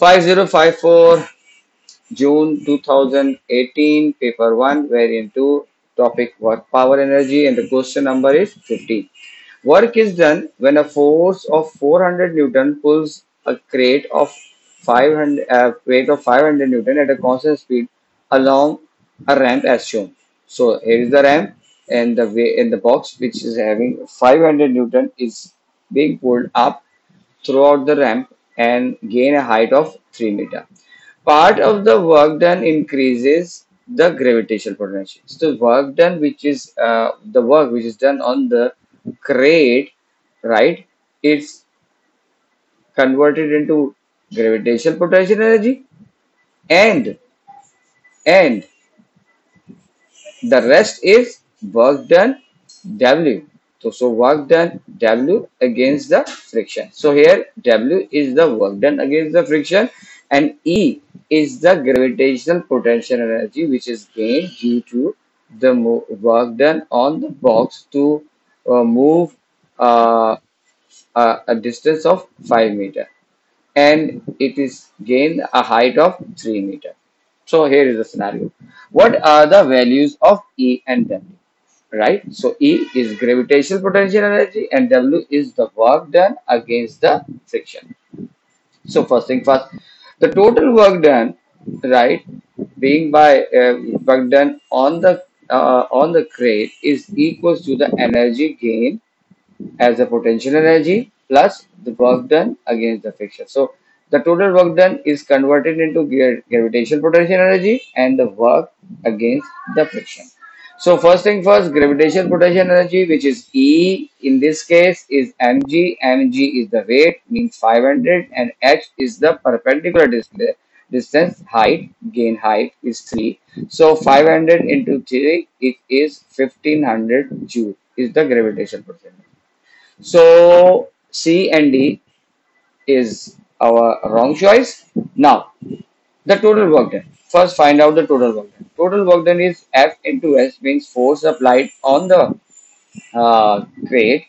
5054 June 2018 paper 1 variant 2 topic work power energy and the question number is 15 work is done when a force of 400 newton pulls a crate of 500 uh, weight of 500 newton at a constant speed along a ramp as shown. So here is the ramp and the way in the box which is having 500 newton is being pulled up throughout the ramp and gain a height of 3 meter. Part of the work done increases the gravitational potential. So the work done which is uh, the work which is done on the crate, right? It's converted into gravitational potential energy and and the rest is work done W so, so work done W against the friction. So here W is the work done against the friction and E is the gravitational potential energy which is gained due to the work done on the box to uh, move uh, a, a distance of 5 meter and it is gained a height of 3 meter. So here is the scenario. What are the values of E and W? Right? So E is gravitational potential energy and W is the work done against the friction. So first thing first, the total work done, right, being by uh, work done on the uh, on the crate is equals to the energy gain as a potential energy plus the work done against the friction. So the total work done is converted into gravitational potential energy and the work against the friction. So first thing first, gravitational potential energy, which is E in this case is mg. mg is the weight, means 500, and h is the perpendicular distance. Distance height, gain height is 3. So 500 into 3 it is 1500 joule is the gravitational potential. So C and D is our wrong choice. Now the total work done. First, find out the total work done. Total work done is F into S means force applied on the uh, crate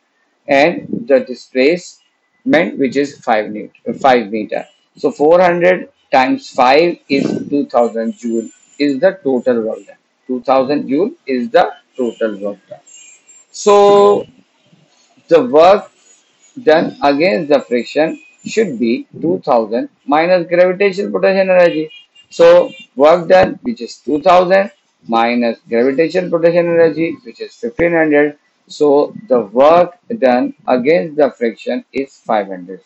and the displacement which is 5, meter, 5 meter. So 400 times 5 is 2000 joule is the total work done. 2000 joule is the total work done. So the work done against the friction should be 2000 minus gravitational potential energy. So work done which is 2000 minus gravitational potential energy which is 1500. So the work done against the friction is 500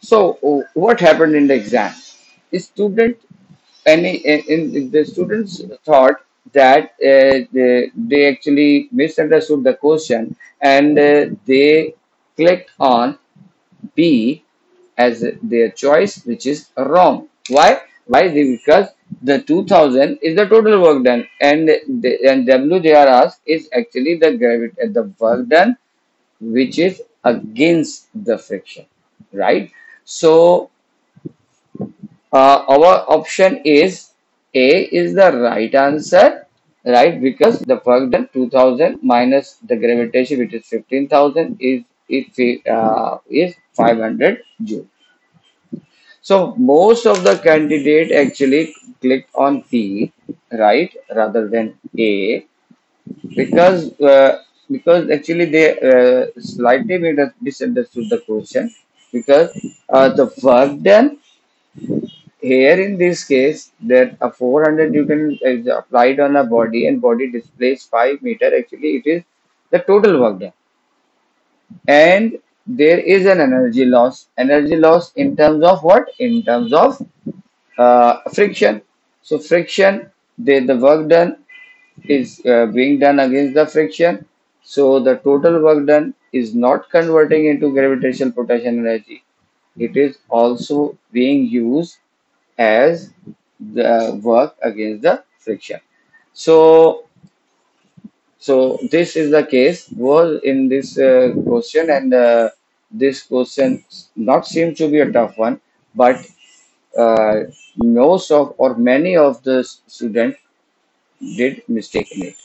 So what happened in the exam? The student any in, in the students thought that uh, they, they actually misunderstood the question and uh, they clicked on B as their choice which is wrong. Why? Why? Because the 2000 is the total work done. And the, and W they are asked is actually the gravity the work done which is against the friction right? So uh, our option is A is the right answer right? Because the work done 2000 minus the gravitation which is 15000 is it uh, is 500 joule so most of the candidate actually clicked on B, right, rather than A, because uh, because actually they uh, slightly misunderstood the question because uh, the work done here in this case that a 400 newton is applied on a body and body displays 5 meter actually it is the total work done and there is an energy loss. Energy loss in terms of what? In terms of uh, friction. So friction the, the work done is uh, being done against the friction. So the total work done is not converting into gravitational potential energy. It is also being used as the work against the friction. So so this is the case was in this uh, question and uh, this question not seem to be a tough one, but uh, most of or many of the students did mistake in it.